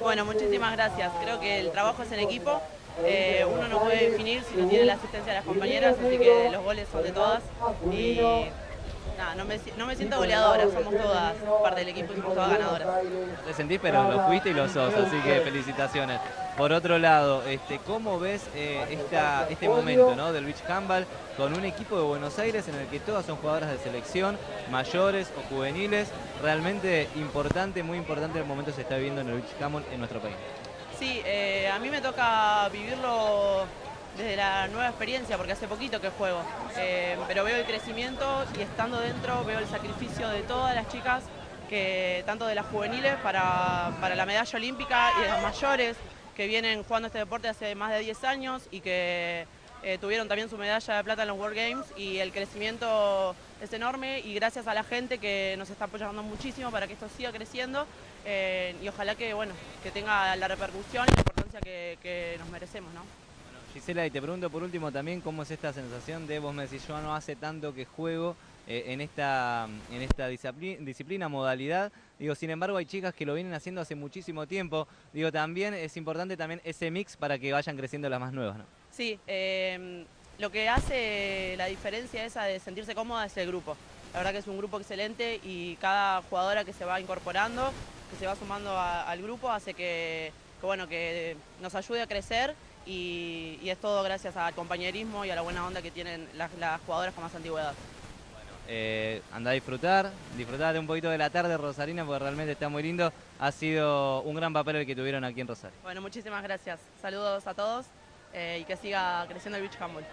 Bueno, muchísimas gracias. Creo que el trabajo es en equipo. Eh, uno no puede definir si no tiene la asistencia de las compañeras, así que los goles son de todas. Nada, no me, no me siento goleadora, somos todas parte del equipo y somos todas ganadoras. Te sentís, pero lo fuiste y lo sos, así que felicitaciones. Por otro lado, este, ¿cómo ves eh, esta, este momento ¿no? del Beach Handball con un equipo de Buenos Aires en el que todas son jugadoras de selección, mayores o juveniles? Realmente importante, muy importante el momento que se está viviendo en el Beach Handball en nuestro país. Sí, eh, a mí me toca vivirlo desde la nueva experiencia, porque hace poquito que juego, eh, pero veo el crecimiento y estando dentro veo el sacrificio de todas las chicas, que tanto de las juveniles para, la medalla olímpica y de las mayores, que vienen jugando este deporte hace más de 10 años y que eh, tuvieron también su medalla de plata en los World Games y el crecimiento es enorme y gracias a la gente que nos está apoyando muchísimo para que esto siga creciendo eh, y ojalá que, bueno, que tenga la repercusión y la importancia que, nos merecemos. ¿no? Gisela, y te pregunto por último también cómo es esta sensación de, vos me decís, yo no hace tanto que juego, eh, en, esta, en esta disciplina, modalidad. Digo, sin embargo, hay chicas que lo vienen haciendo hace muchísimo tiempo. Digo, también es importante también ese mix para que vayan creciendo las más nuevas, ¿no? Sí, em, lo que hace la diferencia esa de sentirse cómoda es el grupo. La verdad que es un grupo excelente y cada jugadora que se va incorporando, que se va sumando al grupo, hace que, bueno, que nos ayude a crecer y, es todo gracias al compañerismo y a la buena onda que tienen las, las jugadoras con más antigüedad. Eh, anda a disfrutar, disfrutar de un poquito de la tarde Rosarina porque realmente está muy lindo. Ha sido un gran papel el que tuvieron aquí en Rosario. Bueno, muchísimas gracias. Saludos a todos eh, y que siga creciendo el Beach Handball.